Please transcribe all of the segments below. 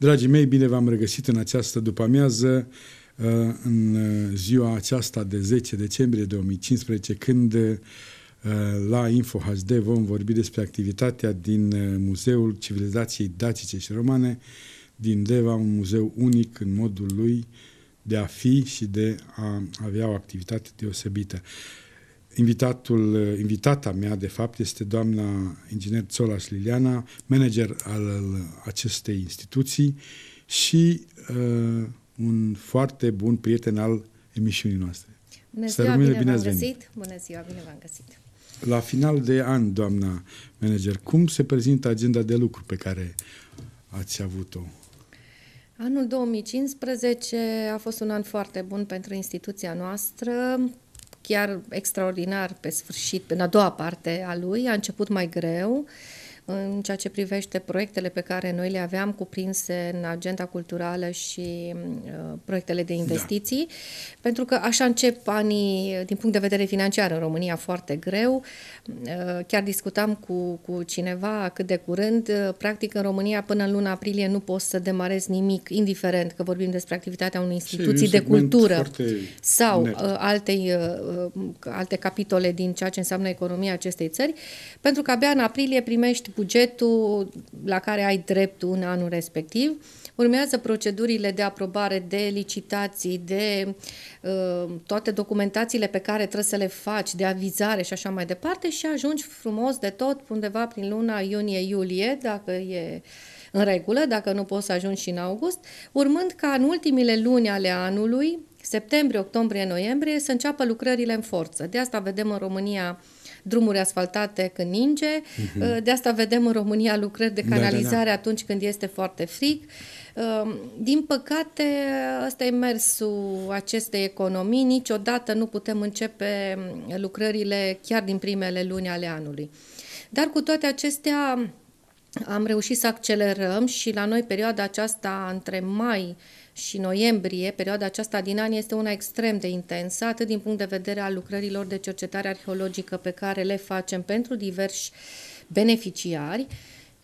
Dragii mei, bine v-am regăsit în această după-amiază, uh, în uh, ziua aceasta de 10 decembrie 2015, când uh, la InfoHD vom vorbi despre activitatea din Muzeul Civilizației Dacice și Romane din Deva, un muzeu unic în modul lui de a fi și de a avea o activitate deosebită. Invitatul, invitata mea, de fapt, este doamna inginer Țolaș Liliana, manager al acestei instituții și uh, un foarte bun prieten al emisiunii noastre. Bună ziua, bine, bine v-am găsit. Bună ziua, bine v-am găsit. La final de an, doamna manager, cum se prezintă agenda de lucru pe care ați avut-o? Anul 2015 a fost un an foarte bun pentru instituția noastră chiar extraordinar pe sfârșit, în a doua parte a lui, a început mai greu în ceea ce privește proiectele pe care noi le aveam cuprinse în agenda culturală și uh, proiectele de investiții, da. pentru că așa încep anii, din punct de vedere financiar, în România foarte greu. Uh, chiar discutam cu, cu cineva cât de curând, uh, practic în România până în luna aprilie nu poți să demarezi nimic, indiferent că vorbim despre activitatea unei instituții de cultură sau uh, alte, uh, alte capitole din ceea ce înseamnă economia acestei țări, pentru că abia în aprilie primești bugetul la care ai dreptul în anul respectiv. Urmează procedurile de aprobare, de licitații, de uh, toate documentațiile pe care trebuie să le faci, de avizare și așa mai departe și ajungi frumos de tot undeva prin luna iunie-iulie, dacă e în regulă, dacă nu poți să ajungi și în august, urmând ca în ultimile luni ale anului, septembrie, octombrie, noiembrie, să înceapă lucrările în forță. De asta vedem în România drumuri asfaltate când ninge, uh-huh. de asta vedem în România lucrări de canalizare da, da, da. atunci când este foarte frig. Uh, din păcate, ăsta e mersul acestei economii. Niciodată nu putem începe lucrările chiar din primele luni ale anului. Dar cu toate acestea, am reușit să accelerăm și la noi perioada aceasta între mai și noiembrie, perioada aceasta din an este una extrem de intensă, atât din punct de vedere al lucrărilor de cercetare arheologică pe care le facem pentru diversi beneficiari,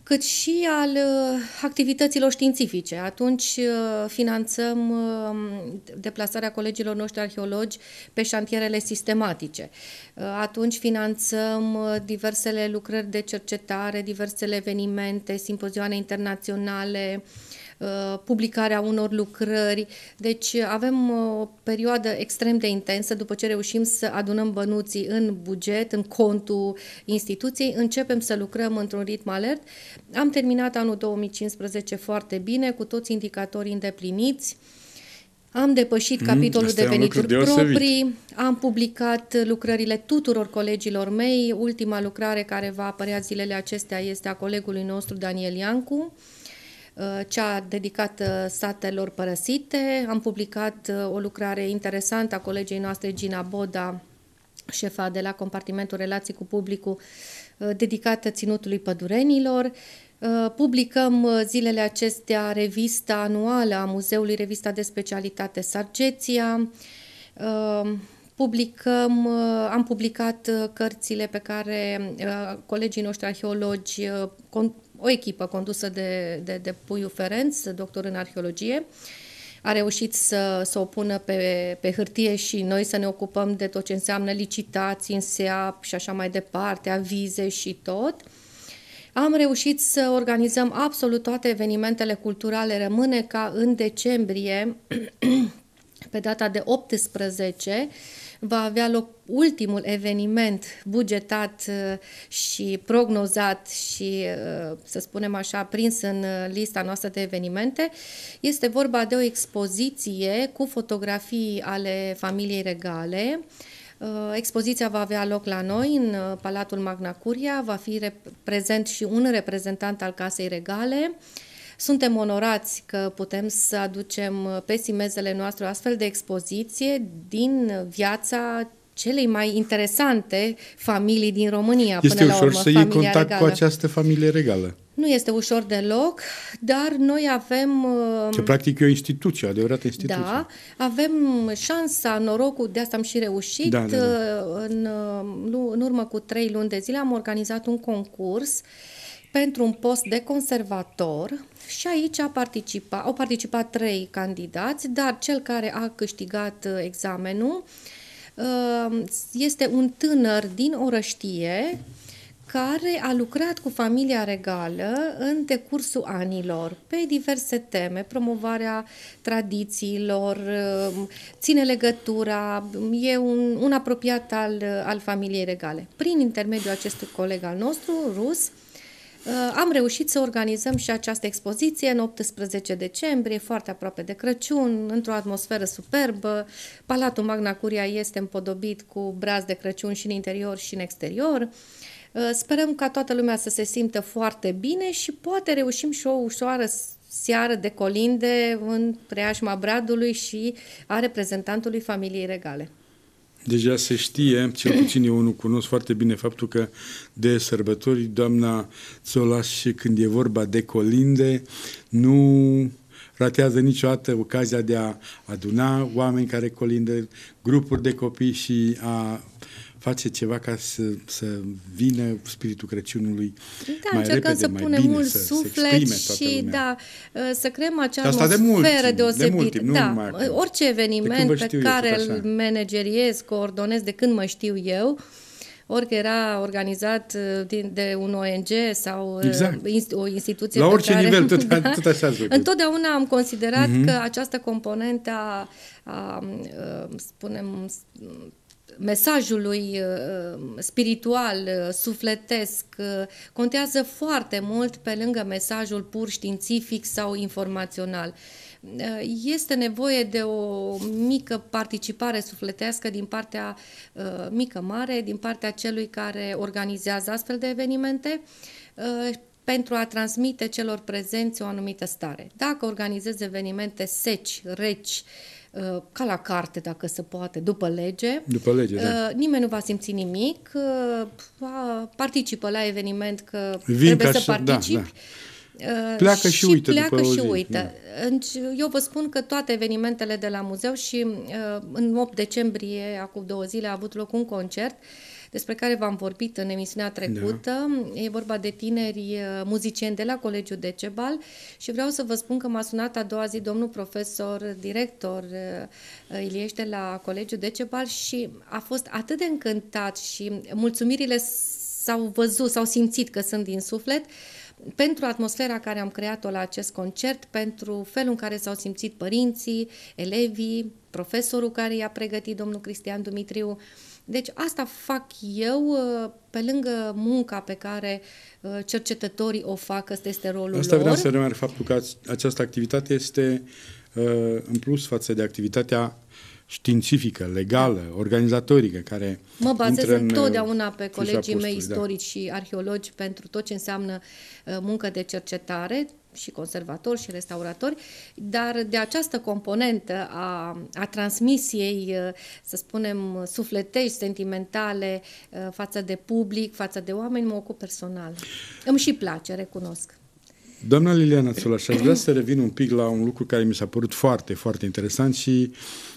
cât și al uh, activităților științifice. Atunci uh, finanțăm uh, deplasarea colegilor noștri arheologi pe șantierele sistematice. Atunci finanțăm diversele lucrări de cercetare, diversele evenimente, simpozioane internaționale, Uh, publicarea unor lucrări. Deci avem o perioadă extrem de intensă după ce reușim să adunăm bănuții în buget, în contul instituției, începem să lucrăm într-un ritm alert. Am terminat anul 2015 foarte bine, cu toți indicatorii îndepliniți. Am depășit mm, capitolul de venituri proprii, am publicat lucrările tuturor colegilor mei. Ultima lucrare care va apărea zilele acestea este a colegului nostru Daniel Iancu. Uh, cea dedicată satelor părăsite. Am publicat uh, o lucrare interesantă a colegii noastre Gina Boda, șefa de la compartimentul relații cu publicul, uh, dedicată ținutului pădurenilor. Publicăm zilele acestea revista anuală a Muzeului, revista de specialitate Sargeția. Publicăm, am publicat cărțile pe care colegii noștri arheologi o echipă condusă de, de, de Puiu Ferenț, doctor în arheologie, a reușit să, să o pună pe, pe hârtie și noi să ne ocupăm de tot ce înseamnă licitații în SEAP și așa mai departe, avize și tot. Am reușit să organizăm absolut toate evenimentele culturale. Rămâne ca în decembrie, pe data de 18, va avea loc ultimul eveniment bugetat uh, și prognozat și, uh, să spunem așa, prins în uh, lista noastră de evenimente. Este vorba de o expoziție cu fotografii ale familiei regale, Expoziția va avea loc la noi, în Palatul Magna Curia, va fi prezent și un reprezentant al Casei Regale, suntem onorați că putem să aducem pe simezele noastre astfel de expoziție din viața celei mai interesante familii din România. Este până ușor la urmă, să iei contact regală. cu această familie regală. Nu este ușor deloc, dar noi avem... Ce practic e o instituție, o adevărată instituție. Da, avem șansa, norocul, de asta am și reușit. Da, da, da. În, în urmă cu trei luni de zile am organizat un concurs uh, pentru un post de conservator și aici a participat, au participat trei candidați, dar cel care a câștigat examenul este un tânăr din Orăștie, care a lucrat cu familia regală în decursul anilor pe diverse teme, promovarea tradițiilor, ține legătura, e un, un apropiat al, al familiei regale. Prin intermediul acestui coleg al nostru, rus, am reușit să organizăm și această expoziție în 18 decembrie, foarte aproape de Crăciun, într-o atmosferă superbă. Palatul Magna Curia este împodobit cu braz de Crăciun și în interior și în exterior. Uh, sperăm ca toată lumea să se simtă foarte bine și poate reușim și o ușoară seară de colinde în preajma Bradului și a reprezentantului familiei regale. Deja se știe, cel puțin eu nu cunosc foarte bine faptul că de sărbători doamna Țolaș, când e vorba de colinde, nu ratează niciodată ocazia de a aduna oameni care colinde, grupuri de copii și a face ceva ca să, să vină spiritul Crăciunului da, mai încercăm repede, să mai punem bine, mult să suflet se și da, să creăm acea asta atmosferă de mult timp, deosebită. De mult timp, nu da, numai acum. orice eveniment pe care îl manageriez, coordonez de când mă știu eu, orică era organizat uh, din, de un ONG sau uh, exact. o instituție La orice care, nivel, tot, da, tot așa ați Întotdeauna am considerat mm-hmm. că această componentă a, a, a spunem, mesajului uh, spiritual, uh, sufletesc, uh, contează foarte mult pe lângă mesajul pur științific sau informațional. Este nevoie de o mică participare sufletească din partea mică-mare, din partea celui care organizează astfel de evenimente pentru a transmite celor prezenți o anumită stare. Dacă organizezi evenimente seci, reci, Uh, ca la carte, dacă se poate, după lege. După lege, da. Uh, nimeni nu va simți nimic, uh, participă la eveniment că Vin trebuie să participi. Da, da. Pleacă și, și uită pleacă după și zi. uită. Da. Eu vă spun că toate evenimentele de la muzeu și în 8 decembrie, acum două zile, a avut loc un concert uh, despre care v-am vorbit în emisiunea trecută. Da. E vorba de tineri uh, muzicieni de la Colegiul Decebal și vreau să vă spun că m-a sunat a doua zi domnul profesor, director uh, Ilieș de la Colegiul Decebal și a fost atât de încântat și mulțumirile s-au văzut, s-au simțit că sunt din suflet pentru atmosfera care am creat-o la acest concert, pentru felul în care s-au simțit părinții, elevii, profesorul care i-a pregătit domnul Cristian Dumitriu, deci asta fac eu uh, pe lângă munca pe care uh, cercetătorii o fac, ăsta este rolul Asta lor. vreau să remarc faptul că această activitate este uh, în plus față de activitatea științifică, legală, da. organizatorică, care Mă bazez în, întotdeauna pe colegii mei da. istorici da. și arheologi pentru tot ce înseamnă muncă de cercetare, și conservatori și restauratori, dar de această componentă a, a transmisiei, uh, să spunem, sufletești, sentimentale uh, față de public, față de oameni, mă ocup personal. Îmi și place, recunosc. Doamna Liliana Țolaș, aș vrea să revin un pic la un lucru care mi s-a părut foarte, foarte interesant și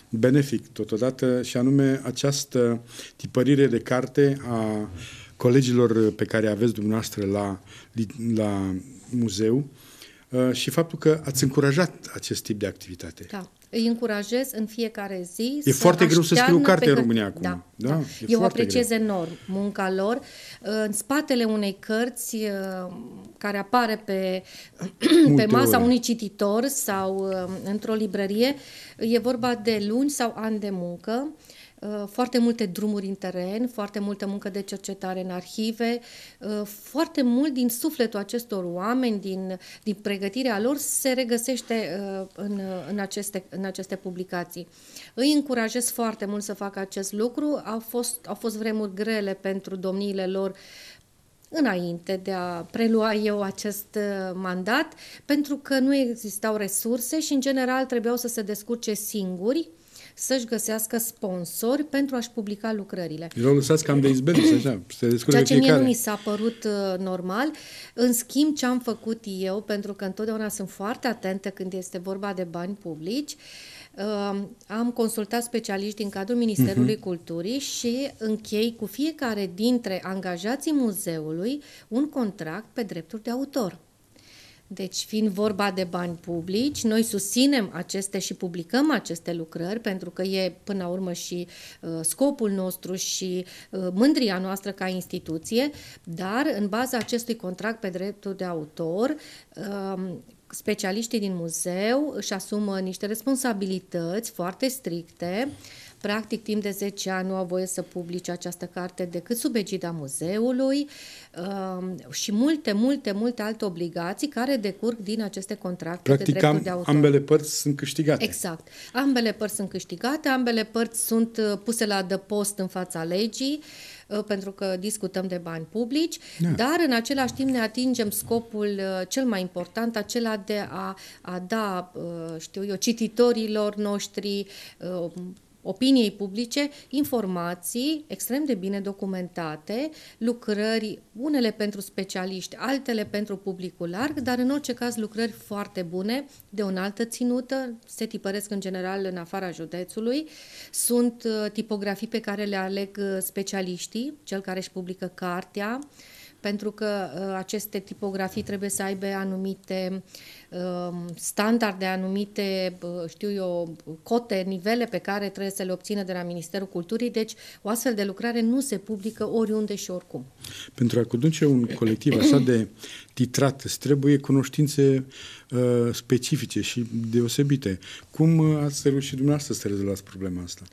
benefic totodată, și anume această tipărire de carte a colegilor pe care aveți dumneavoastră la, la muzeu, Uh, și faptul că ați încurajat acest tip de activitate. Da. Îi încurajez în fiecare zi E să foarte greu să scriu carte pe... în România acum. Da, da, da. E Eu apreciez greu. enorm munca lor. În spatele unei cărți uh, care apare pe, pe masa ore. unui cititor sau uh, într-o librărie, e vorba de luni sau ani de muncă Uh, foarte multe drumuri în teren, foarte multă muncă de cercetare în arhive, uh, foarte mult din sufletul acestor oameni, din, din pregătirea lor, se regăsește uh, în, în, aceste, în aceste publicații. Îi încurajez foarte mult să facă acest lucru. Au fost, au fost vremuri grele pentru domniile lor înainte de a prelua eu acest mandat, pentru că nu existau resurse și, în general, trebuiau să se descurce singuri să-și găsească sponsori pentru a-și publica lucrările. Erau lăsați cam de izbeliți, așa, se Ceea ce mie nu mi s-a părut uh, normal. În schimb, ce am făcut eu, pentru că întotdeauna sunt foarte atentă când este vorba de bani publici, uh, am consultat specialiști din cadrul Ministerului uh-huh. Culturii și închei cu fiecare dintre angajații muzeului un contract pe drepturi de autor. Deci, fiind vorba de bani publici, noi susținem aceste și publicăm aceste lucrări, pentru că e, până la urmă, și uh, scopul nostru și uh, mândria noastră ca instituție, dar, în baza acestui contract pe dreptul de autor, uh, specialiștii din muzeu își asumă niște responsabilități foarte stricte Practic, timp de 10 ani nu au voie să publice această carte decât sub egida muzeului uh, și multe, multe, multe alte obligații care decurg din aceste contracte Practic, de dreptul de autor. ambele părți sunt câștigate. Exact. Ambele părți sunt câștigate, ambele părți sunt uh, puse la adăpost în fața legii uh, pentru că discutăm de bani publici, da. dar în același timp ne atingem scopul uh, cel mai important, acela de a, a da, știu eu, cititorilor noștri opiniei publice informații extrem de bine documentate, lucrări, unele pentru specialiști, altele pentru publicul larg, dar în orice caz lucrări foarte bune, de o înaltă ținută, se tipăresc în general în afara județului, sunt uh, tipografii pe care le aleg uh, specialiștii, cel care își publică cartea, pentru că uh, aceste tipografii trebuie să aibă anumite uh, standarde, anumite, uh, știu eu, cote, nivele pe care trebuie să le obțină de la Ministerul Culturii, deci o astfel de lucrare nu se publică oriunde și oricum. Pentru a conduce un colectiv așa de titrat, îți trebuie cunoștințe uh, specifice și deosebite. Cum ați reușit dumneavoastră să rezolvați problema asta?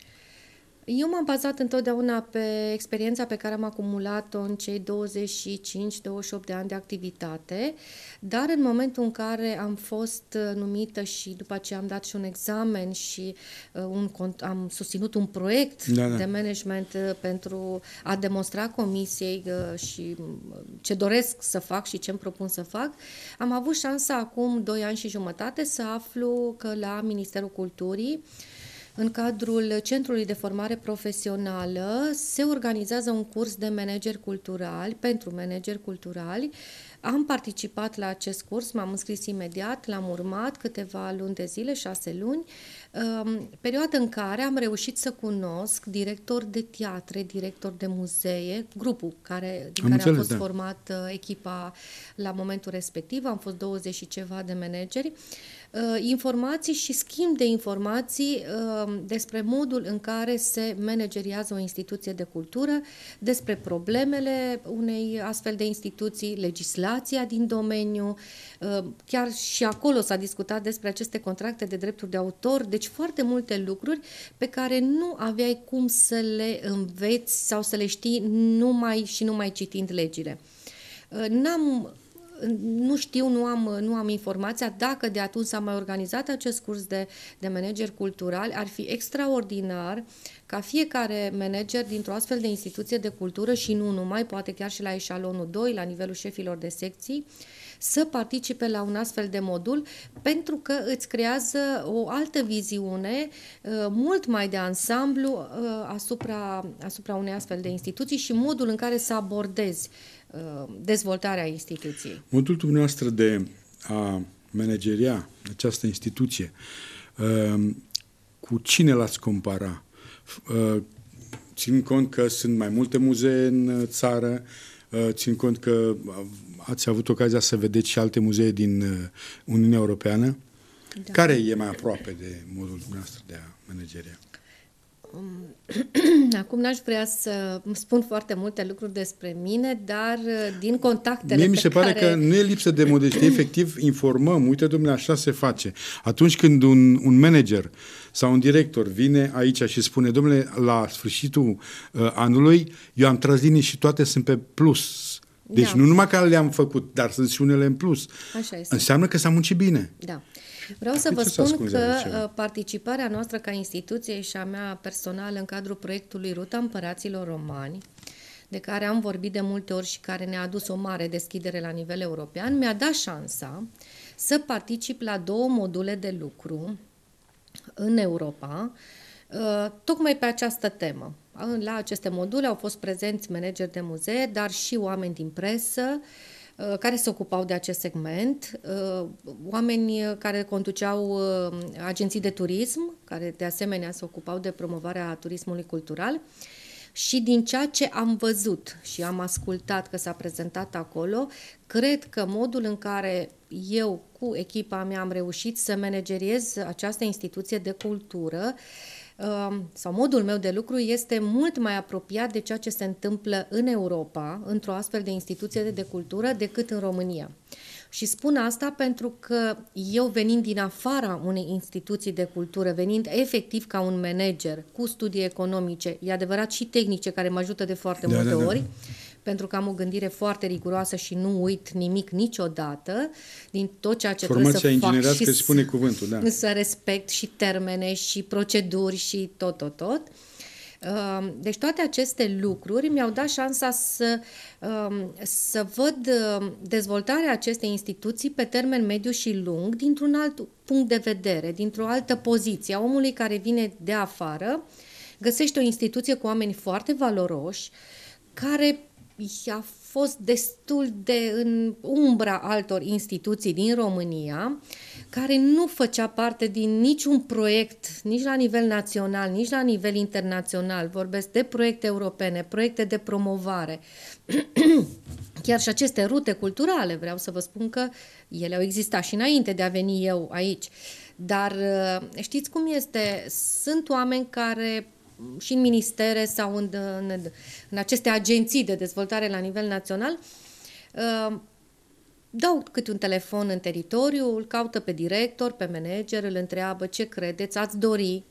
Eu m-am bazat întotdeauna pe experiența pe care am acumulat-o în cei 25-28 de ani de activitate, dar în momentul în care am fost uh, numită și după aceea am dat și un examen și uh, un, am susținut un proiect da, da. de management uh, pentru a demonstra comisiei și ce doresc să fac și ce îmi propun să fac, am avut șansa acum 2 ani și jumătate să aflu că la Ministerul Culturii în cadrul Centrului de Formare Profesională se organizează un curs de manageri culturali pentru manageri culturali. Am participat la acest curs, m-am înscris imediat, l-am urmat câteva luni de zile, șase luni, um, perioadă în care am reușit să cunosc director de teatre, director de muzee, grupul care, din am care înțeles, a fost da. format uh, echipa la momentul respectiv, am fost 20 și ceva de manageri, Uh, informații și schimb de informații uh, despre modul în care se manageriază o instituție de cultură, despre problemele unei astfel de instituții, legislația din domeniu, uh, chiar și acolo s-a discutat despre aceste contracte de drepturi de autor, deci foarte multe lucruri pe care nu aveai cum să le înveți sau să le știi numai și numai citind legile. N-am nu știu, nu am, nu am informația dacă de atunci s-a mai organizat acest curs de, de manageri culturali. Ar fi extraordinar ca fiecare manager dintr-o astfel de instituție de cultură și nu numai, poate chiar și la eșalonul 2, la nivelul șefilor de secții, să participe la un astfel de modul pentru că îți creează o altă viziune uh, mult mai de ansamblu uh, asupra, asupra unei astfel de instituții și modul în care să abordezi Uh, dezvoltarea instituției. Modul dumneavoastră de a manageria această instituție, uh, cu cine l-ați compara? Uh, țin cont că sunt mai multe muzee în țară, țin cont că ați avut ocazia să vedeți și alte muzee din Uniunea Europeană. Da. Care e mai aproape de modul dumneavoastră de a manageria? Acum n-aș vrea să spun foarte multe lucruri despre mine, dar uh, din contactele Mie mi se pare care... că nu e lipsă de modestie, efectiv informăm, uite domnule, așa se face. Atunci când un, un manager sau un director vine aici și spune, domnule, la sfârșitul uh, anului, eu am tras linii și toate sunt pe plus. Deci da. nu numai că le-am făcut, dar sunt și unele în plus. Așa este. Înseamnă că s-a muncit bine. Da. Vreau să vă spun că uh, participarea noastră ca instituție și a mea personală în cadrul proiectului Ruta Împăraților Romani, de care am vorbit de multe ori și care ne-a adus o mare deschidere la nivel european, mi-a dat șansa să particip la două module de lucru în Europa, uh, tocmai pe această temă. La aceste module au fost prezenți manageri de muzee, dar și oameni din presă, Uh, care se ocupau de acest segment, uh, oameni care conduceau uh, agenții de turism, care de asemenea se ocupau de promovarea turismului cultural. Și din ceea ce am văzut și am ascultat că s-a prezentat acolo, cred că modul în care eu cu echipa mea am reușit să manageriez această instituție de cultură um, sau modul meu de lucru este mult mai apropiat de ceea ce se întâmplă în Europa, într-o astfel de instituție de cultură, decât în România. Și spun asta pentru că eu venind din afara unei instituții de cultură, venind efectiv ca un manager cu studii economice, e adevărat și tehnice care mă ajută de foarte da, multe da, da. ori, pentru că am o gândire foarte riguroasă și nu uit nimic niciodată din tot ceea ce Formația trebuie să fac și spune cuvântul, da. să respect și termene și proceduri și tot, tot, tot. Ehm, deci toate aceste lucruri mi-au dat șansa să, ehm, să văd ehm, dezvoltarea acestei instituții pe termen mediu și lung dintr-un alt punct de vedere, dintr-o altă poziție a omului care vine de afară, găsește o instituție cu oameni foarte valoroși, care a fost destul de în umbra altor instituții din România, care nu făcea parte din niciun proiect, nici la nivel național, nici la nivel internațional. Vorbesc de proiecte europene, proiecte de promovare. Chiar și aceste rute culturale, vreau să vă spun că ele au existat și înainte de a veni eu aici. Dar uh, știți cum este? Sunt oameni care și în ministere sau în, în, în aceste agenții de dezvoltare la nivel național, uh, dau câte un telefon în teritoriu, îl caută pe director, pe manager, îl întreabă ce credeți, ați dori,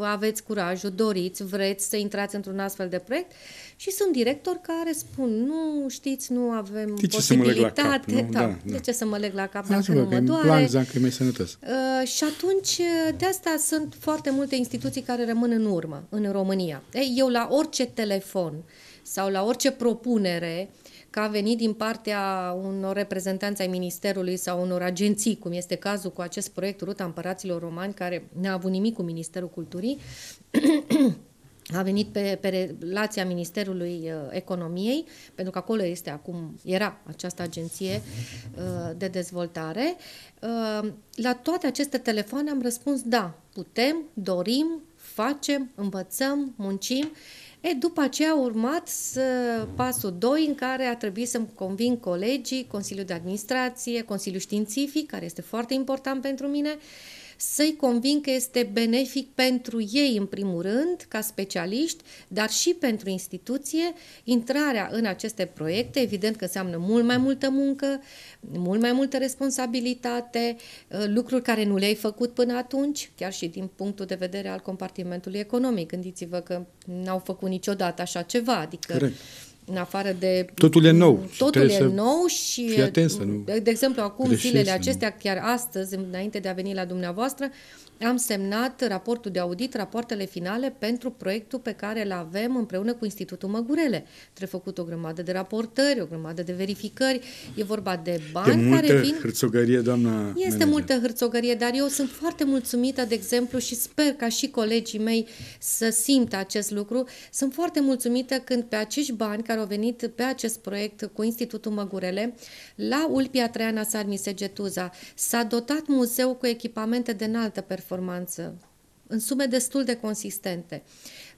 aveți curajul, doriți, vreți să intrați într-un astfel de proiect și sunt directori care spun, nu știți, nu avem de posibilitate, cap, nu? Da, da, da. de ce să mă leg la cap dacă nu mă doare. Plan, dacă e mai sănătos. Uh, și atunci, de asta sunt foarte multe instituții care rămân în urmă în România. Ei, eu la orice telefon sau la orice propunere că a venit din partea unor reprezentanți ai Ministerului sau unor agenții, cum este cazul cu acest proiect Ruta Împăraților Romani, care n-a avut nimic cu Ministerul Culturii, a venit pe, pe relația Ministerului uh, Economiei, pentru că acolo este acum, era această agenție uh, de dezvoltare. Uh, la toate aceste telefoane am răspuns da, putem, dorim, facem, învățăm, muncim E, după aceea a urmat să, pasul 2 în care a trebuit să-mi convin colegii, Consiliul de Administrație, Consiliul Științific, care este foarte important pentru mine, să-i convin că este benefic pentru ei, în primul rând, ca specialiști, dar și pentru instituție, intrarea în aceste proiecte, evident că înseamnă mult mai multă muncă, mult mai multă responsabilitate, uh, lucruri care nu le-ai făcut până atunci, chiar și din punctul de vedere al compartimentului economic. Gândiți-vă că n-au făcut niciodată așa ceva, adică Corect în afară de... Totul e nou. Totul e nou și, fii atent să nu de exemplu, acum zilele acestea, chiar astăzi, înainte de a veni la dumneavoastră, am semnat raportul de audit, rapoartele finale pentru proiectul pe care îl avem împreună cu Institutul Măgurele. Trebuie făcut o grămadă de raportări, o grămadă de verificări. E vorba de bani de care vin... hârțogărie, doamna Este manager. multă hârțogărie, dar eu sunt foarte mulțumită, de exemplu, și sper ca și colegii mei să simtă acest lucru. Sunt foarte mulțumită când pe acești bani care au venit pe acest proiect cu Institutul Măgurele, la Ulpia Traiana Sarmise Getuza, s-a dotat muzeul cu echipamente de înaltă performanță performanță în sume destul de consistente.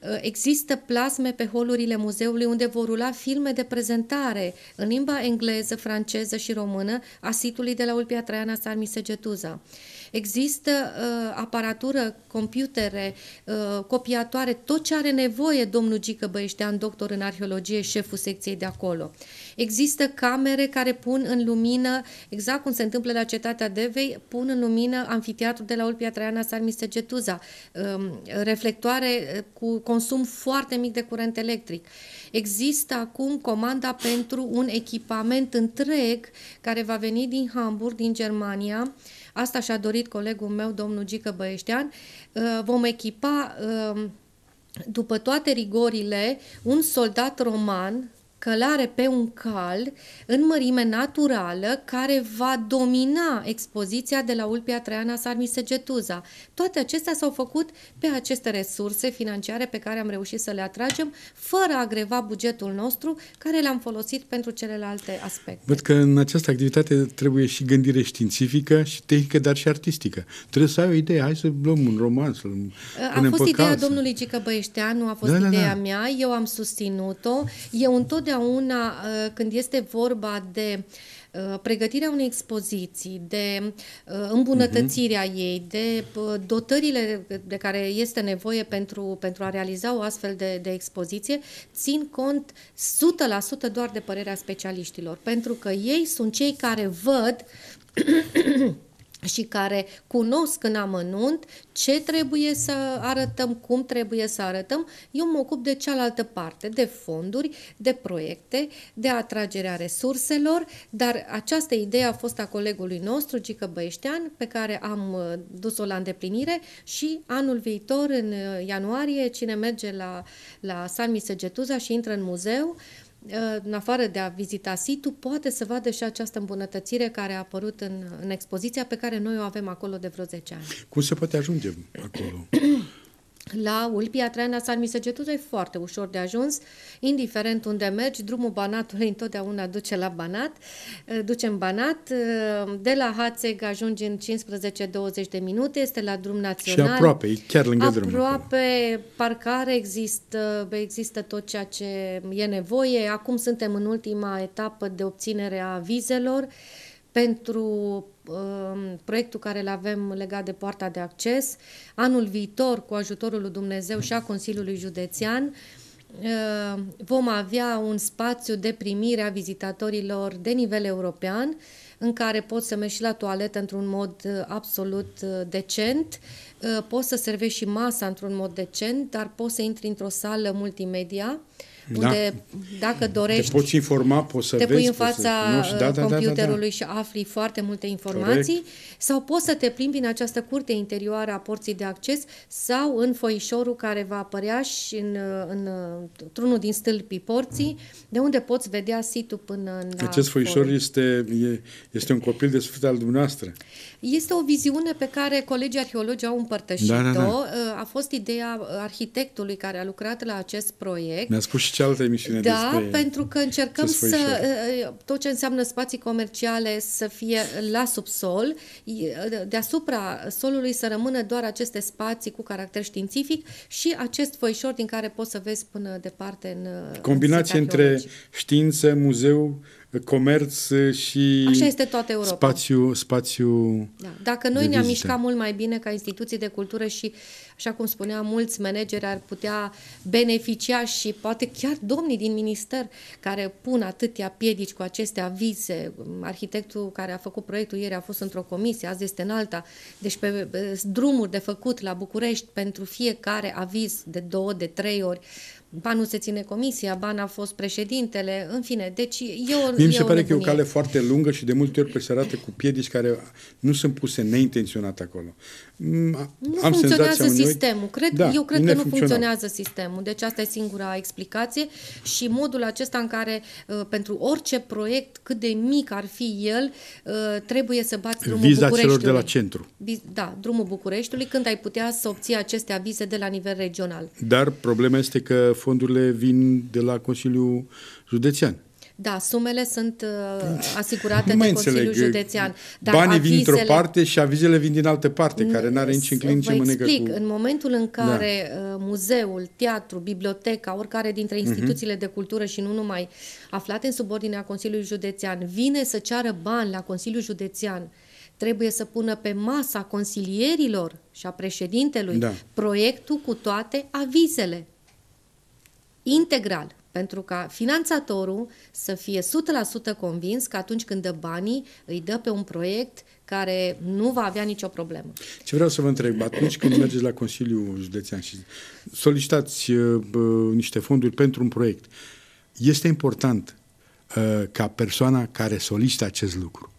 Uh, există plasme pe holurile muzeului unde vor rula filme de prezentare în limba engleză, franceză și română a sitului de la Ulpia Traiana Sarmisegetuza. Există uh, aparatură, computere, uh, copiatoare, tot ce are nevoie domnul Gică Băieștean, doctor în arheologie, șeful secției de acolo. Există camere care pun în lumină, exact cum se întâmplă la Cetatea Devei, pun în lumină amfiteatrul de la Ulpia Traiana Sarmisegetuza, um, reflectoare uh, cu consum foarte mic de curent electric. Există acum comanda pentru un echipament întreg care va veni din Hamburg, din Germania, Asta și-a dorit colegul meu, domnul Gică Băieștean. Uh, vom echipa, um, după toate rigorile, un soldat roman călare pe un cal în mărime naturală care va domina expoziția de la Ulpia Traiana Sarmisegetuza. Toate acestea s-au făcut pe aceste resurse financiare pe care am reușit să le atragem, fără a greva bugetul nostru, care le-am folosit pentru celelalte aspecte. Văd că în această activitate trebuie și gândire științifică și tehnică, dar și artistică. Trebuie să ai o idee, hai să luăm un roman, să A fost ideea domnului Gică Băieșteanu, a fost da, ideea da, da. mea, eu am susținut-o. Eu întotdeauna, uh, când este vorba de uh, pregătirea unei expoziții, de uh, îmbunătățirea uh-huh. ei, de dotările de care este nevoie pentru, pentru a realiza o astfel de, de expoziție, țin cont 100% doar de părerea specialiștilor, pentru că ei sunt cei care văd și care cunosc în amănunt ce trebuie să arătăm, cum trebuie să arătăm. Eu mă ocup de cealaltă parte, de fonduri, de proiecte, de atragerea resurselor, dar această idee a fost a colegului nostru, Gică Băieștean, pe care am uh, dus-o la îndeplinire și anul viitor, în uh, ianuarie, cine merge la, la San Misegetuza și intră în muzeu, în afară de a vizita situl, poate să vadă și această îmbunătățire care a apărut în, în expoziția pe care noi o avem acolo de vreo 10 ani. Cum se poate ajunge acolo? La Ulpia Traiana Sarmisegetuza e foarte ușor de ajuns, indiferent unde mergi, drumul Banatului întotdeauna duce la Banat, duce în Banat, de la Hațeg ajungi în 15-20 de minute, este la drum național. Și aproape, e chiar lângă aproape, drum. Aproape, parcare există, există tot ceea ce e nevoie. Acum suntem în ultima etapă de obținere a vizelor pentru uh, proiectul care îl avem legat de poarta de acces. Anul viitor, cu ajutorul lui Dumnezeu și a Consiliului Județean, uh, vom avea un spațiu de primire a vizitatorilor de nivel european, în care poți să mergi și la toaletă într-un mod uh, absolut uh, decent, uh, poți să servești și masa într-un mod decent, dar poți să intri într-o sală multimedia, uh, unde da. dacă dorești... Te poți informa, poți să te vezi, pui în fața da, da, da, computerului da, da, și afli foarte multe informații Corect. sau poți să te plimbi în această curte interioară a porții de acces sau în foișorul care va apărea și în, în, într-unul din stâlpii porții, de unde poți vedea situl până în Acest foișor este, este un copil de suflet al dumneavoastră. Este o viziune pe care colegii arheologi au împărtășit-o. Da, da, da. A fost ideea arhitectului care a lucrat la acest proiect. Mi-a spus și cealaltă emisiune da, despre pentru că încercăm să tot ce înseamnă spații comerciale să fie la subsol, deasupra solului să rămână doar aceste spații cu caracter științific și acest foișor din care poți să vezi până departe în Combinație între știință, muzeu, comerț și Așa este toată Europa. spațiu, spațiu da. Dacă noi ne-am mișcat mult mai bine ca instituții de cultură și, așa cum spuneam, mulți manageri ar putea beneficia și poate chiar domnii din minister care pun atâtea piedici cu aceste avize. Arhitectul care a făcut proiectul ieri a fost într-o comisie, azi este în alta. Deci pe drumuri de făcut la București pentru fiecare aviz de două, de trei ori ba nu se ține comisia, ba n-a fost președintele, în fine, deci e o Mie mi se pare că e o cale foarte lungă și de multe ori presărată cu piedici care nu sunt puse neintenționat acolo. Mm, nu Am funcționează sistemul. Cred, da, eu cred că nu funcționează sistemul. Deci asta e singura explicație și modul acesta în care uh, pentru orice proiect, cât de mic ar fi el, uh, trebuie să bați drumul Viza Bucureștiului. celor de la centru. Da, drumul Bucureștiului, când ai putea să obții aceste avize de la nivel regional. Dar problema este că fondurile vin de la Consiliul Județean. Da, sumele sunt uh, asigurate de Consiliul înțeleg. Județean. Dar Banii avizele... vin dintr-o parte și avizele vin din altă parte, care nu are nici înclin nici mânecă cu... în momentul în care da. Uh, muzeul, teatru, biblioteca, oricare dintre mhm. instituțiile uh-huh. de cultură și nu numai aflate în subordinea Consiliului Județean, vine să ceară bani la Consiliul Județean, trebuie să pună pe masa consilierilor și a președintelui da. proiectul cu toate avizele. Integral pentru ca finanțatorul să fie 100% convins că atunci când dă banii, îi dă pe un proiect care nu va avea nicio problemă. Ce vreau să vă întreb, atunci când mergeți la Consiliul Județean și solicitați uh, niște fonduri pentru un proiect, este important uh, ca persoana care solicită acest lucru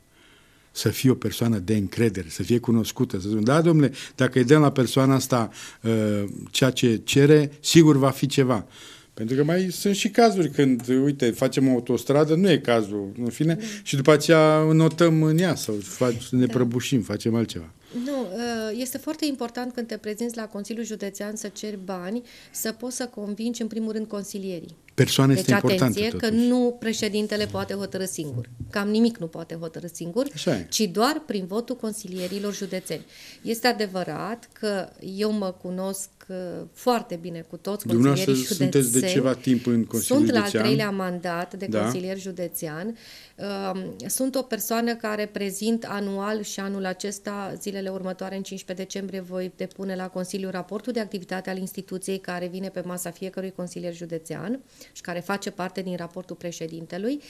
să fie o persoană de încredere, să fie cunoscută, să spun, da, domnule, dacă îi dăm la persoana asta uh, ceea ce cere, sigur va fi ceva. Pentru că mai sunt și cazuri când, uite, facem o autostradă, nu e cazul, în fine, da. și după aceea notăm în ea sau fac, ne da. prăbușim, facem altceva. Nu, uh, este foarte important când te prezinți la Consiliul Județean să ceri bani, să poți să convingi în primul rând consilierii. Persoana deci, este importantă atenție totuși. că nu președintele poate hotărâ singur. Cam nimic nu poate hotărâ singur, Așa e. ci doar prin votul consilierilor județeni. Este adevărat că eu mă cunosc uh, foarte bine cu toți consilierii Dumneavoastră județeni. sunteți de ceva timp în Consiliul Sunt la al Județean. treilea mandat de Da. consilier județean. Uh, Sunt o persoană care prezint anual și anul acesta, zilele următoare, în 15 decembrie, voi depune la Consiliu raportul de activitate al instituției care vine pe masa fiecărui consilier județean și care face parte din raportul președintelui.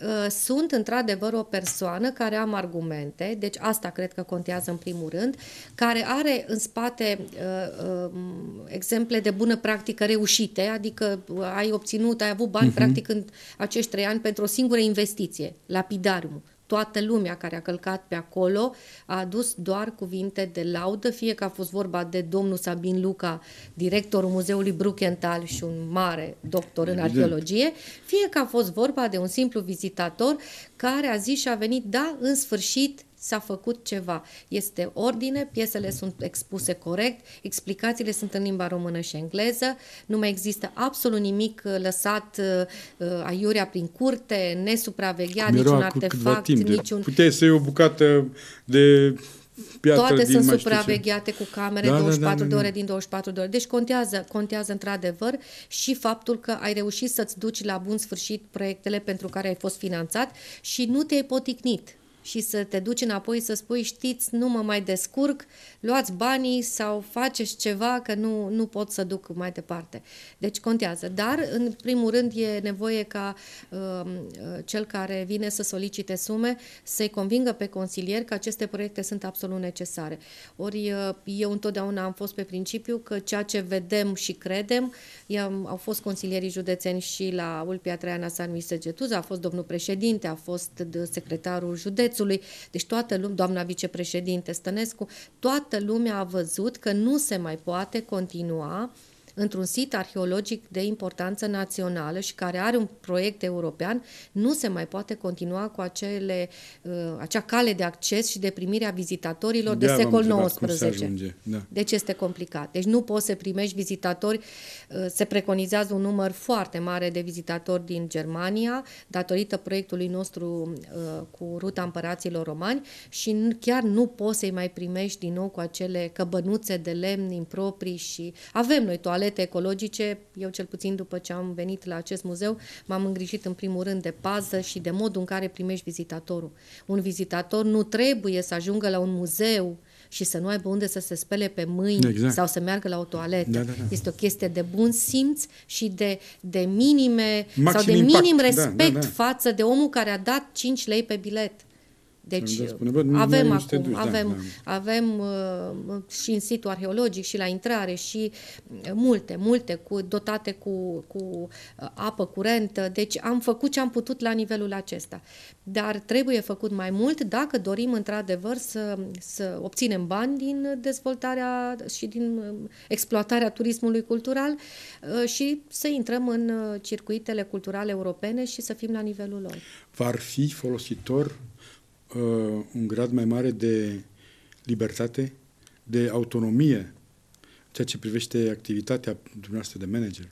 Uh, Sunt într-adevăr o persoană care am argumente, deci asta cred că contează în primul rând, care are în spate uh, uh, exemple de bună practică reușite, adică uh, ai obținut, ai avut bani uh-huh. practic în acești trei ani pentru o singură investiție, lapidarium. Toată lumea care a călcat pe acolo a adus doar cuvinte de laudă, fie că a fost vorba de domnul Sabin Luca, directorul Muzeului Bruckenthal și un mare doctor în Evident. arheologie, fie că a fost vorba de un simplu vizitator care a zis și a venit, da, în sfârșit s-a făcut ceva. Este ordine, piesele sunt expuse corect, explicațiile sunt în limba română și engleză, nu mai există absolut nimic uh, lăsat uh, uh, aiurea prin curte, nesupravegheat, Cum era niciun acum câtva artefact, timp, de- niciun... Puteai să iei o bucată de piatră Toate din sunt mai știu ce. supravegheate cu camere Da, da, 24 da, da, de da. ore din 24 de ore. Deci contează, contează într-adevăr și faptul că ai reușit să-ți duci la bun sfârșit proiectele pentru care ai fost finanțat și nu te-ai poticnit și să te duci înapoi să spui, știți, nu mă mai descurc, luați banii sau faceți ceva că nu, nu pot să duc mai departe. Deci contează. Dar, în primul rând, e nevoie ca uh, uh, cel care vine să solicite sume să-i convingă pe consilier că aceste proiecte sunt absolut necesare. Ori uh, eu întotdeauna am fost pe principiu că ceea ce vedem și credem, i-am, au fost consilierii județeni și la Ulpia Traiana San Luis Segetuza, a fost domnul președinte, a fost de- secretarul județului, deci toată lumea, doamna vicepreședinte Stănescu, toată lumea a văzut că nu se mai poate continua într-un sit arheologic de importanță națională și care are un proiect european, nu se mai poate continua cu acele, uh, acea cale de acces și de primire a vizitatorilor de, De-aia v-am secol întrebat cum se XIX. ajunge, da. Deci este complicat. Deci nu poți să primești vizitatori. Uh, Se preconizează un număr foarte mare de vizitatori din Germania, datorită proiectului nostru uh, cu ruta împăraților romani și n- chiar nu poți să-i mai primești din nou cu acele căbănuțe de lemn improprii și avem noi toalete ecologice. Eu cel puțin după ce am venit la acest muzeu m-am îngrijit în primul rând de pază și de modul în care primești vizitatorul. Un vizitator nu trebuie să ajungă la un muzeu și să nu aibă unde să se spele pe mâini Exact. sau să meargă la o toaletă. Da, da, da. Este o chestie de bun simț și de, de minime Maxim sau de impact. minim Da, respect da, da. față de omul care a dat 5 lei pe bilet. Deci Îmi dă spune, bă, nu- avem noi nu te acum, duci, da, avem, da. avem uh, și în situl arheologic și la intrare și uh, multe, multe cu, dotate cu, cu uh, apă curentă. Deci am făcut ce am putut la nivelul acesta. Dar trebuie făcut mai mult dacă dorim într-adevăr să, să obținem bani din dezvoltarea și din uh, exploatarea turismului cultural uh, și să intrăm în uh, circuitele culturale europene și să fim la nivelul lor. V-ar fi folositor uh, un grad mai mare de libertate, de autonomie, ceea ce privește activitatea dumneavoastră de manager?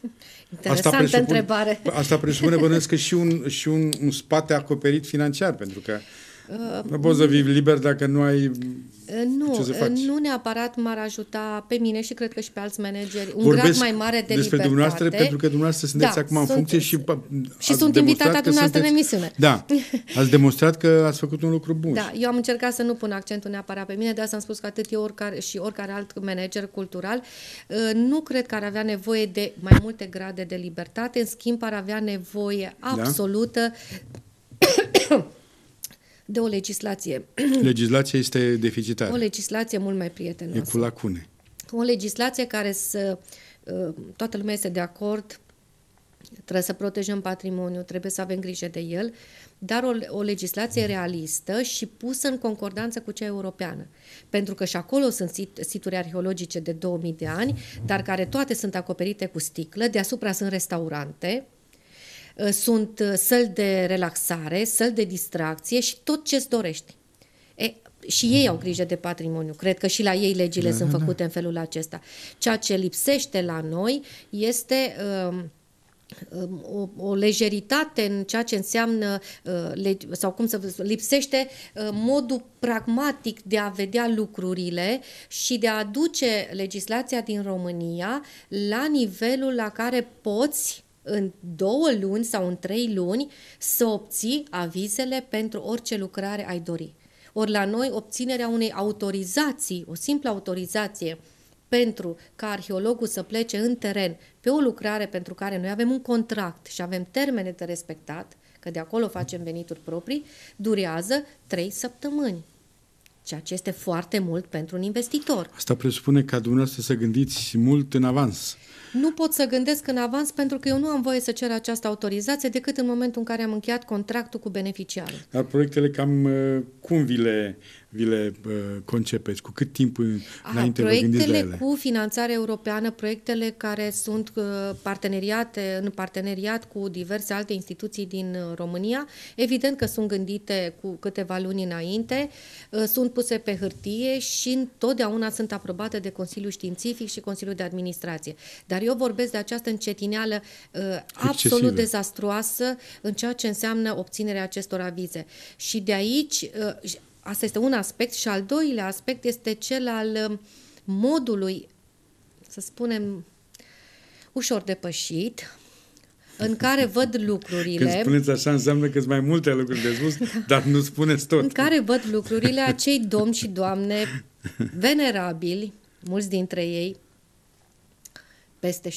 Interesantă întrebare. Asta presupune, bănuiesc, că și un, și un, un spate acoperit financiar, pentru că Uh, nu poți să vii liber dacă nu ai... Nu, Ce să faci? nu neapărat m-ar ajuta pe mine și cred că și pe alți manageri un Vorbesc grad mai mare de despre libertate. dumneavoastră, pentru că dumneavoastră sunteți Da, acum în sunt- funcție și... și ați sunt demonstrat invitata că dumneavoastră în sunteți- emisiune. Da, ați demonstrat că ați făcut un lucru bun. Da, eu am încercat să nu pun accentul neapărat pe mine, de asta am spus că atât eu oricare, și oricare alt manager cultural uh, nu cred că ar avea nevoie de mai multe grade de libertate, în schimb ar avea nevoie Da? Absolută de o legislație, Legislația este o deficitară, legislație mult mai e prietenoasă. cu lacune. o legislație care să uh, toată lumea este de acord trebuie să protejăm patrimoniul, trebuie să avem grijă de el, dar o, o legislație realistă și pusă în concordanță cu cea europeană. Pentru că și acolo sunt sit, situri arheologice de 2000 de ani, dar care toate sunt acoperite cu sticlă, deasupra sunt restaurante, ă, sunt ă, săli de relaxare, săli de distracție și tot ce-ți dorești. E, și ei au grijă de patrimoniu. Cred că și la ei legile da, sunt da, făcute da. în felul acesta. Ceea ce lipsește la noi este uh, o, o lejeritate în ceea ce înseamnă uh, sau cum să lipsește uh, modul pragmatic de a vedea lucrurile și de a aduce legislația din România la nivelul la care poți în două luni sau în trei luni să obții avizele pentru orice lucrare ai dori. Ori la noi obținerea unei autorizații, o simplă autorizație pentru ca arheologul să plece în teren pe o lucrare pentru care noi avem un contract și avem termene de respectat, că de acolo facem venituri proprii, durează trei săptămâni ceea ce este foarte mult pentru un investitor. Asta presupune ca dumneavoastră să gândiți mult în avans. Nu pot să gândesc în avans pentru că eu nu am voie să cer această autorizație decât în momentul în care am încheiat contractul cu beneficiarul. Dar proiectele cam uh, cum vi le vi le uh, concepeți? Cu cât timp înainte vă gândiți la ele? cu finanțare europeană, proiectele care sunt uh, parteneriate, în parteneriat cu diverse alte instituții din uh, România, evident că sunt gândite cu câteva luni înainte, uh, sunt puse pe hârtie și întotdeauna sunt aprobate de Consiliul Științific și Consiliul de Administrație. Dar eu vorbesc de această încetineală uh, absolut dezastruoasă în ceea ce înseamnă obținerea acestor avize. Și de aici uh, Asta este un aspect și al doilea aspect este cel al um, modului, să spunem, ușor depășit, în care văd lucrurile. Când spuneți așa, înseamnă că sunt mai multe lucruri de spus, da. dar nu spuneți tot. În care văd lucrurile acei domni și doamne venerabili, mulți dintre ei peste 70-80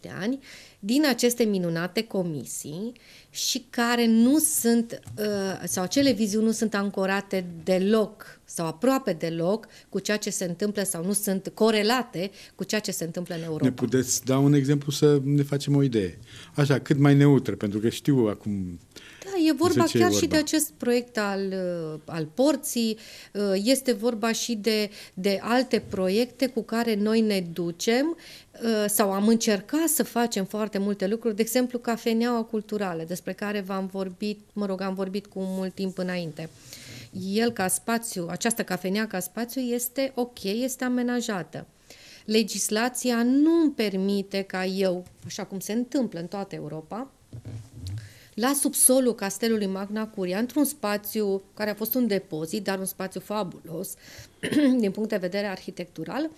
de ani, din aceste minunate comisii și care nu sunt, uh, sau acele viziuni nu sunt ancorate deloc sau aproape deloc cu ceea ce se întâmplă sau nu sunt corelate cu ceea ce se întâmplă în Europa. Ne puteți da un exemplu să ne facem o idee? Așa, cât mai neutră, pentru că știu acum da, e vorba chiar vorba. și de acest proiect al, uh, al porții, uh, este vorba și de, de alte proiecte cu care noi ne ducem uh, sau am încercat să facem foarte multe lucruri, de exemplu cafeneaua culturală, despre care v-am vorbit, mă rog, am vorbit cu mult timp înainte. El ca spațiu, această cafenea ca spațiu este ok, este amenajată. Legislația nu îmi permite ca eu, așa cum se întâmplă în toată Europa, la subsolul castelului Magna Curia, într-un spațiu care a fost un depozit, dar un spațiu fabulos din punct de vedere arhitectural,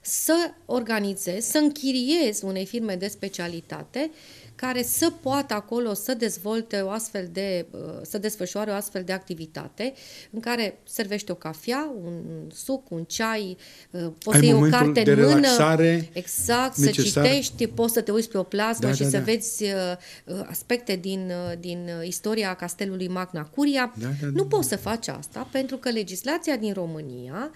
să organizez, să închiriez unei firme de specialitate care să poată acolo să dezvolte o astfel de, uh, să desfășoare o astfel de activitate în care servește o cafea, un suc, un ceai, uh, poți să iei o carte de în mână, exact, necesar. să citești, poți să te uiți pe o plasmă da, și da, să da. vezi uh, aspecte din, din istoria castelului Magna Curia. Da, da, da, nu da, poți da. să faci asta pentru că legislația din România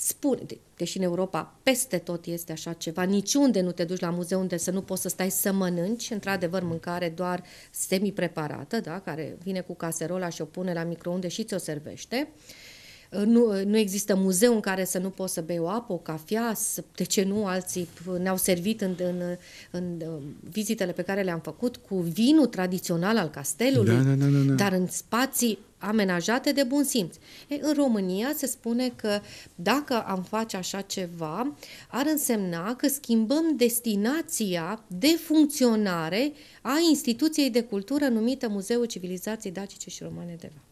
spune, deși în Europa peste tot este așa ceva, niciunde nu te duci la muzeu unde să nu poți să stai să mănânci, într-adevăr mâncare doar semi-preparată, da, care vine cu caserola și o pune la microunde și ți-o servește. Nu, nu există muzeu în care să nu poți să bei o apă, o cafea, de ce nu, alții ne-au servit în, în, în, în vizitele pe care le-am făcut cu vinul tradițional al castelului, da, da, da, da. dar în spații amenajate de bun simț. E, în România se spune că dacă am face așa ceva, ar însemna că schimbăm destinația de funcționare a instituției de cultură numită Muzeul Civilizației Dacice și Romane de Vest.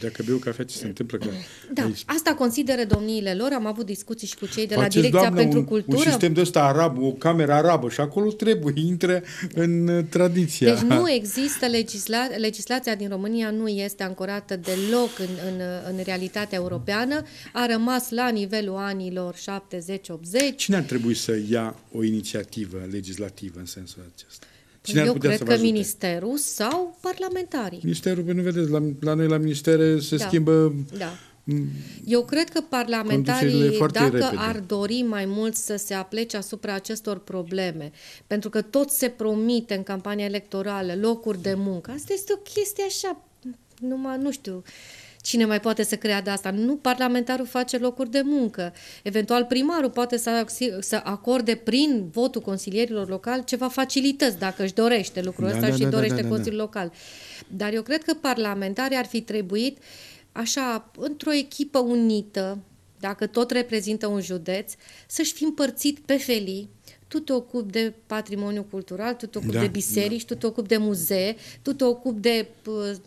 Dacă beau cafea, ce se întâmplă? Că da, aici... asta consideră domniile lor. Am avut discuții și cu cei de Faceți, la Direcția doamnă, pentru un, Cultură. Un sistem de ăsta arab, o cameră arabă și acolo trebuie, intră în uh, tradiția. Deci nu există legisla... legislația din România nu este ancorată deloc în, în, în realitatea europeană. A rămas la nivelul anilor 70-80. Cine ar trebui să ia o inițiativă legislativă în sensul acesta? Cine Eu cred că ministerul sau parlamentarii. Ministerul, nu vedeți, la, la noi la ministere se da. schimbă da. Eu cred că parlamentarii, dacă repede. ar dori mai mult să se aplece asupra acestor probleme, pentru că tot se promite în campania electorală locuri de muncă, asta este o chestie așa, numai, nu știu, Cine mai poate să creadă asta? Nu parlamentarul face locuri de muncă. Eventual primarul poate să, să acorde prin votul consilierilor locali ceva facilități, dacă își dorește lucrul da, ăsta da, și da, da dorește da, da, da, Consiliul Local. Dar eu cred că parlamentarii ar fi trebuit așa, într-o echipă unită, dacă tot reprezintă un județ, să-și fi împărțit pe felii tu te ocupi de patrimoniu cultural, tu te ocupi da, de biserici, da. tu te ocupi de muzee, tu te ocupi de,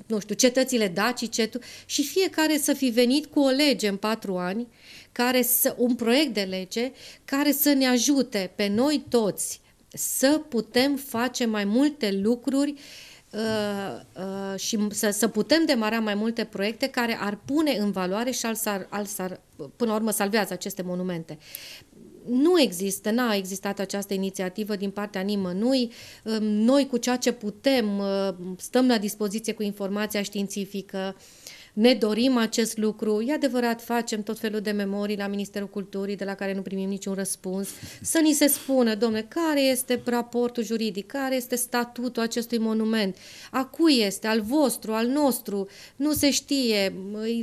nu știu, cetățile dacice tu, și fiecare să fi venit cu o lege în patru ani, care să, un proiect de lege care să ne ajute pe noi toți să putem face mai multe lucruri uh, uh, și să, să putem demara mai multe proiecte care ar pune în valoare și al, al, al, până la urmă salvează aceste monumente nu există, n-a existat această inițiativă din partea nimănui. Noi cu ceea ce putem stăm la dispoziție cu informația științifică, ne dorim acest lucru. E adevărat, facem tot felul de memorii la Ministerul Culturii, de la care nu primim niciun răspuns. Să ni se spună, domne, care este raportul juridic, care este statutul acestui monument, a cui este, al vostru, al nostru, nu se știe,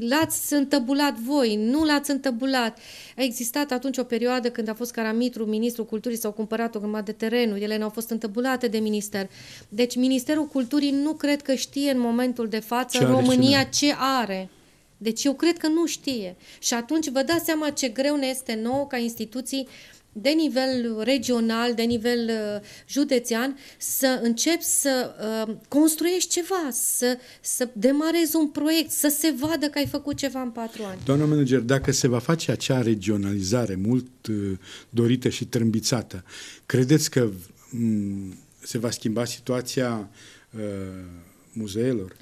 l-ați întăbulat voi, nu l-ați întăbulat. A existat atunci o perioadă când a fost Caramitru, ministrul culturii, s-au cumpărat o grămadă de terenuri, ele n-au fost întăbulate de minister. Deci Ministerul Culturii nu cred că știe în momentul de față ce România ce are are. Deci eu cred că nu știe. Și atunci vă dați seama ce greu ne este nou ca instituții de nivel regional, de nivel uh, județean, să începi să uh, construiești ceva, să, să demarezi un proiect, să se vadă că ai făcut ceva în patru ani. Doamna manager, dacă se va face acea regionalizare mult uh, dorită și trâmbițată, credeți că um, se va schimba situația uh, muzeelor?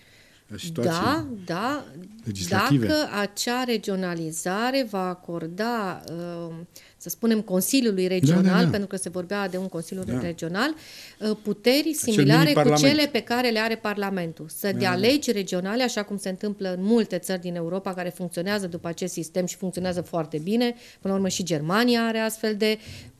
Da, da, legislative. dacă acea regionalizare va acorda, uh, să spunem, Consiliului Regional, da, da, da. pentru că se vorbea de un Consiliu da. Regional, uh, puteri similare cu cele pe care le are Parlamentul. Să dea da, da. legi regionale, așa cum se întâmplă în multe țări din Europa care funcționează după acest sistem și funcționează foarte bine. Până la urmă și Germania are astfel de Um,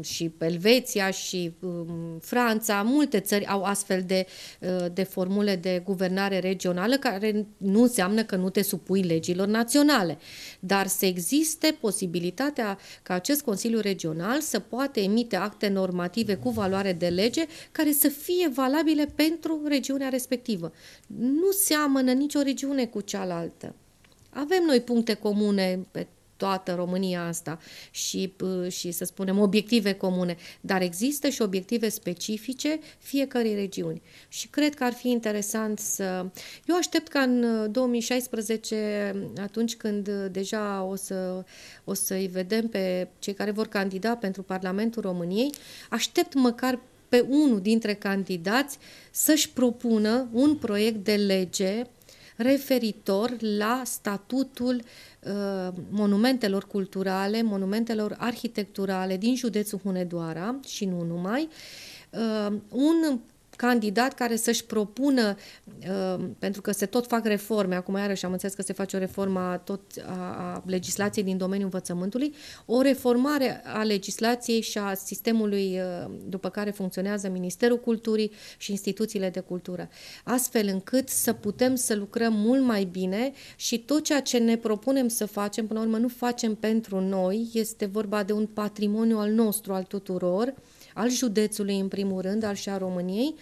și Elveția și um, Franța, multe țări au astfel de, uh, de formule de guvernare regională care nu înseamnă că nu te supui legilor naționale, dar să existe posibilitatea ca acest Consiliu Regional să poate emite acte normative cu valoare de lege care să fie valabile pentru regiunea respectivă. Nu seamănă nicio regiune cu cealaltă. Avem noi puncte comune pe toată România asta și, și, să spunem, obiective comune, dar există și obiective specifice fiecărei regiuni. Și cred că ar fi interesant să... Eu aștept ca în 2016, atunci când deja o, să, o să-i vedem pe cei care vor candida pentru Parlamentul României, aștept măcar pe unul dintre candidați să-și propună un proiect de lege referitor la statutul uh, monumentelor culturale, monumentelor arhitecturale din județul Hunedoara și nu numai, uh, un candidat care să-și propună, uh, pentru că se tot fac reforme, acum iarăși am înțeles că se face o reformă a, tot, a, a legislației din domeniul învățământului, o reformare a legislației și a sistemului uh, după care funcționează Ministerul Culturii și instituțiile de cultură, astfel încât să putem să lucrăm mult mai bine și tot ceea ce ne propunem să facem, până la urmă nu facem pentru noi, este vorba de un patrimoniu al nostru, al tuturor, al județului în primul rând, al și a României,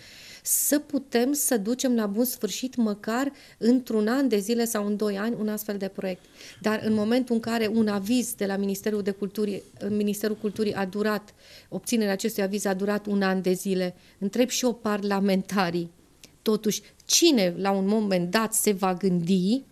să putem să ducem la bun sfârșit măcar într-un an de zile sau în doi ani un astfel de proiect. Dar în momentul în care un aviz de la Ministerul, de Culturii, Ministerul Culturii a durat, obținerea acestui aviz a durat un an de zile, întreb și eu parlamentarii, totuși, cine la un moment dat se va gândi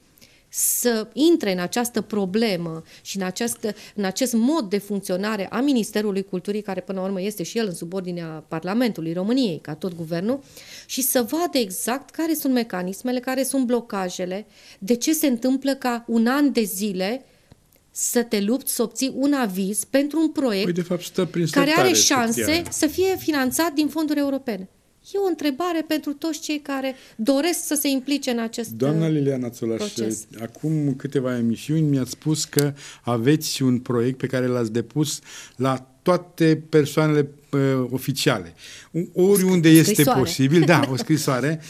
să intre în această problemă și în, această, în acest mod de funcționare a Ministerului Culturii, care până la urmă este și el în subordinea Parlamentului României, ca tot guvernul, și să vadă exact care sunt mecanismele, care sunt blocajele, de ce se întâmplă ca un an de zile să te lupți să obții un aviz pentru un proiect păi, de fapt, stă prin care are șanse să fie finanțat din fonduri europene. E o întrebare pentru toți cei care doresc să se implice în acest Doamna Liliana Țolaș, proces. acum câteva emisiuni mi-ați spus că aveți un proiect pe care l-ați depus la toate persoanele uh, oficiale. Oriunde o este scrisoare. posibil, da, o scrisoare.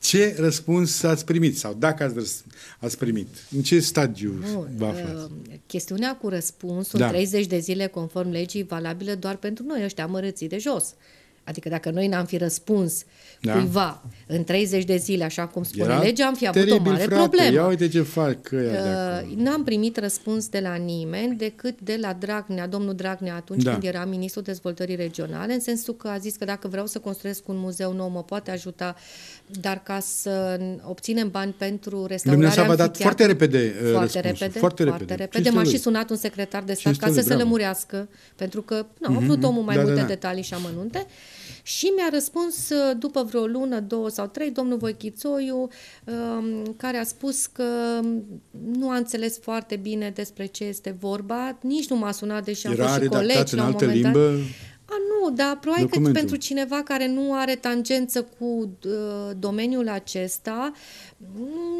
Ce răspuns ați primit sau dacă ați, răs- ați primit? În ce stadiu Nu, vă aflați? uh, chestiunea cu răspunsul Da. da. 30 de zile conform legii valabilă doar pentru noi ăștia mărâții de jos. Adică dacă noi n-am fi răspuns Da. da. cuiva în 30 de zile, așa cum spune Era legea, am fi avut teribil, o mare frate. problemă. Ia uite ce fac ăia de acolo. Uh, N-am primit răspuns de la nimeni decât de la Dragnea, domnul Dragnea atunci Da. când era ministrul dezvoltării regionale, în sensul că a zis că dacă vreau să construiesc un muzeu nou mă poate ajuta, dar ca să obținem bani pentru restaurarea Dumnezeu v-a dat amfiteatrului- foarte repede, uh, foarte răspunsul. repede, Foarte foarte repede. repede. Cinste M-a lui. și sunat un secretar de stat Cinste ca să lui, se bravo. lămurească, pentru că nu, a vrut omul mai Da, da, multe da. detalii și amănunte. Și mi-a răspuns uh, după vreo lună, două sau trei, domnul Voichițoiu, um, care a spus că nu a înțeles foarte bine despre ce este vorba, nici nu m-a sunat, deși am Era fost și redactat colegi în la un altă moment dat. Limbă? A, nu, dar probabil că Documentul. pentru cineva care nu are tangență cu uh, domeniul acesta,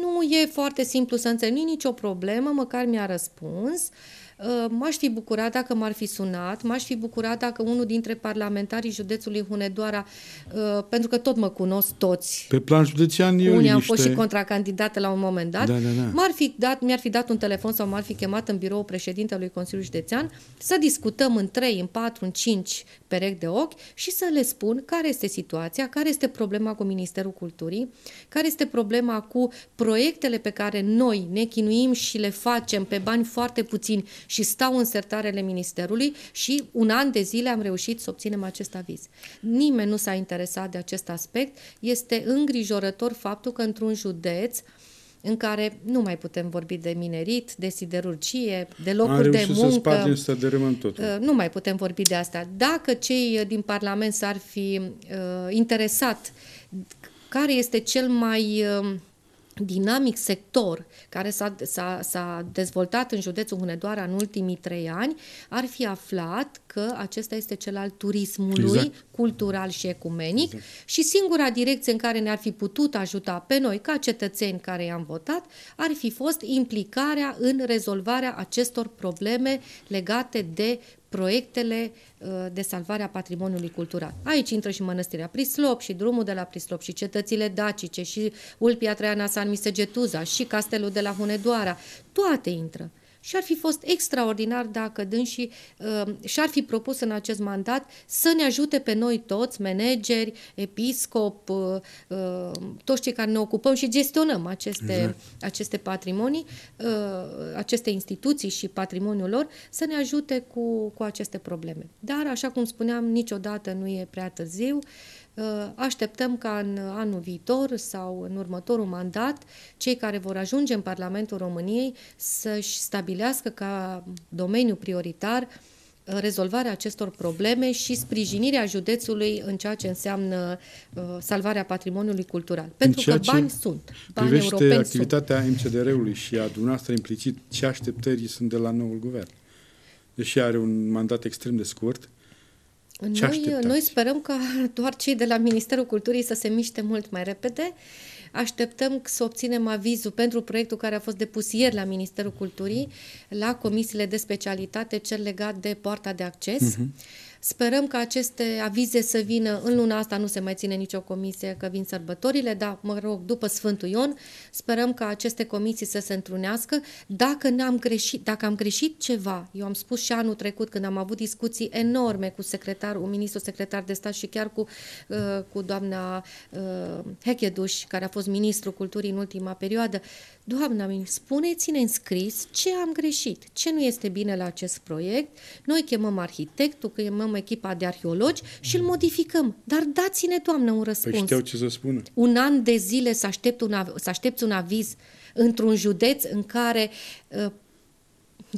nu e foarte simplu să înțeleg, nu e nicio problemă, măcar mi-a răspuns. Uh, M-aș fi bucurat dacă m-ar fi sunat, m-aș fi bucurat dacă unul dintre parlamentarii județului Hunedoara, uh, pentru că tot mă cunosc toți, Pe plan județean e o unii am liniște. fost și contracandidate la un moment dat. Da, da, da. M-ar fi dat, mi-ar fi dat un telefon sau m-ar fi chemat în birou președintelui Consiliului Județean să discutăm în 3, în 4, în 5 perechi de ochi și să le spun care este situația, care este problema cu Ministerul Culturii, care este problema cu proiectele pe care noi ne chinuim și le facem pe bani foarte puțini și stau în sertarele Ministerului și un an de zile am reușit să obținem acest aviz. Nimeni nu s-a interesat de acest aspect. Este îngrijorător faptul că într-un județ în care nu mai putem vorbi de minerit, de siderurgie, de Am locuri de reușit să muncă. spargem să dărâmăm totul. Uh, Nu mai putem vorbi de asta. Dacă cei uh, din Parlament s-ar fi uh, interesat care este cel mai uh, dinamic sector care s-a, s-a, s-a dezvoltat în județul Hunedoara în ultimii trei ani, ar fi aflat că acesta este cel al turismului Exact. cultural și ecumenic exact. și singura direcție în care ne-ar fi putut ajuta pe noi, ca cetățeni care i-am votat, ar fi fost implicarea în rezolvarea acestor probleme legate de proiectele uh, de salvare a patrimoniului cultural. Aici intră și mănăstirea Prislop și drumul de la Prislop și cetățile dacice și Ulpia Traiana San Misegetuza și castelul de la Hunedoara. Toate intră. Și ar fi fost extraordinar dacă dânsii uh, și-ar fi propus în acest mandat să ne ajute pe noi toți, manageri, episcop, uh, uh, toți cei care ne ocupăm și gestionăm aceste, exact. aceste patrimonii, uh, aceste instituții și patrimoniul lor, să ne ajute cu, cu aceste probleme. Dar, așa cum spuneam, niciodată nu e prea târziu. Uh, Așteptăm ca în anul viitor sau în următorul mandat cei care vor ajunge în Parlamentul României să-și stabilească ca domeniu prioritar uh, rezolvarea acestor probleme și sprijinirea județului în ceea ce înseamnă uh, salvarea patrimoniului cultural. Pentru ceea că ce bani sunt, bani Privește europeni activitatea MCDR-ului și a dumneavoastră implicit, ce așteptări sunt de la noul guvern? Deși are un mandat extrem de scurt, Ce Noi, așteptați? noi sperăm ca doar cei de la Ministerul Culturii să se miște mult mai repede. Așteptăm să obținem avizul pentru proiectul care a fost depus ieri la Ministerul Culturii, la comisiile de specialitate, cel legat de poarta de acces. Uh-huh. Sperăm că aceste avize să vină în luna asta, nu se mai ține nicio comisie că vin sărbătorile, dar mă rog, după Sfântul Ion, sperăm ca aceste comisii să se întrunească. Dacă ne-am greșit, dacă am greșit ceva, eu am spus și anul trecut când am avut discuții enorme cu secretarul, cu ministrul secretar de stat și chiar cu, uh, cu doamna uh, Hecheduș, care a fost ministrul culturii în ultima perioadă, Doamna, spuneți-ne în scris ce am greșit, ce nu este bine la acest proiect. Noi chemăm arhitectul, chemăm echipa de arheologi și îl modificăm. Dar dați-ne, doamnă, un răspuns. păi știau ce să spună. Un an de zile să, aștept un, av- să aștepți un aviz într-un județ în care uh,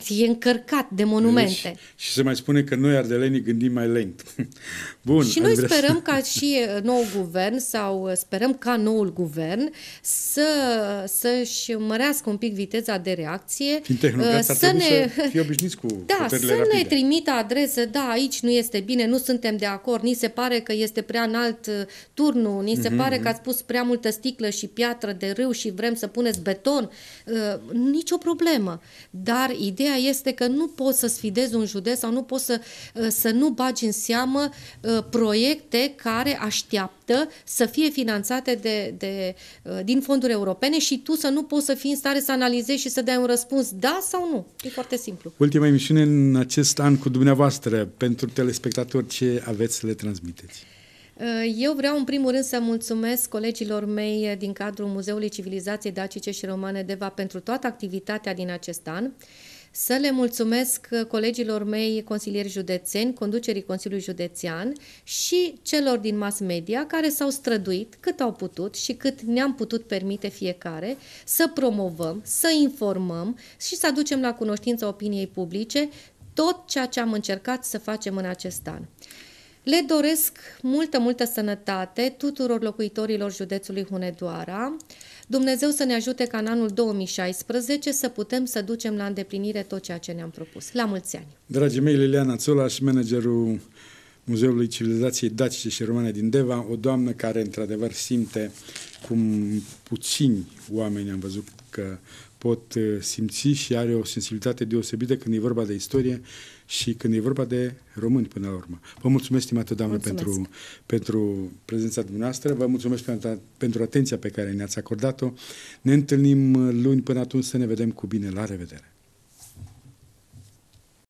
e încărcat de monumente. Deci, și se mai spune că noi ardelenii gândim mai lent. Bun. Și noi sperăm ca și nou guvern sau sperăm ca noul guvern să, să-și mărească un pic viteza de reacție. Fiind tehnocrați să ne să fie obișnuiți cu Da, să rapide. ne trimită adresă, da, aici nu este bine, nu suntem de acord, ni se pare că este prea înalt uh, turnul, ni se mm-hmm. pare că ați pus prea multă sticlă și piatră de râu și vrem să puneți beton. Uh, nicio problemă. Dar ideea este că nu poți să sfidezi un județ sau nu poți să, uh, să nu bagi în seamă uh, proiecte care așteaptă să fie finanțate de, de, uh, din fonduri europene și tu să nu poți să fii în stare să analizezi și să dai un răspuns da sau nu. E foarte simplu. Ultima emisiune în acest an cu dumneavoastră. Pentru telespectatori, ce aveți să le transmiteți? Eu vreau în primul rând să mulțumesc colegilor mei din cadrul Muzeului Civilizației Dacice și Romane Deva pentru toată activitatea din acest an. Să le mulțumesc colegilor mei consilieri județeni, conducerii Consiliului Județean și celor din mass media care s-au străduit cât au putut și cât ne-am putut permite fiecare să promovăm, să informăm și să aducem la cunoștința opiniei publice tot ceea ce am încercat să facem în acest an. Le doresc multă, multă sănătate tuturor locuitorilor județului Hunedoara. Dumnezeu să ne ajute ca în anul 2016 să putem să ducem la îndeplinire tot ceea ce ne-am propus. La mulți ani! Dragii mei, Liliana Țolaș, managerul Muzeului Civilizației Dacice și Romane din Deva, o doamnă care într-adevăr simte cum puțini oameni am văzut că pot uh, simți și are o sensibilitate deosebită când e vorba de istorie și când e vorba de români până la urmă. Vă mulțumesc, stimată doamnă, pentru, pentru prezența dumneavoastră, vă mulțumesc pentru, pentru atenția pe care ne-ați acordat-o. Ne întâlnim luni până atunci să ne vedem cu bine. La revedere!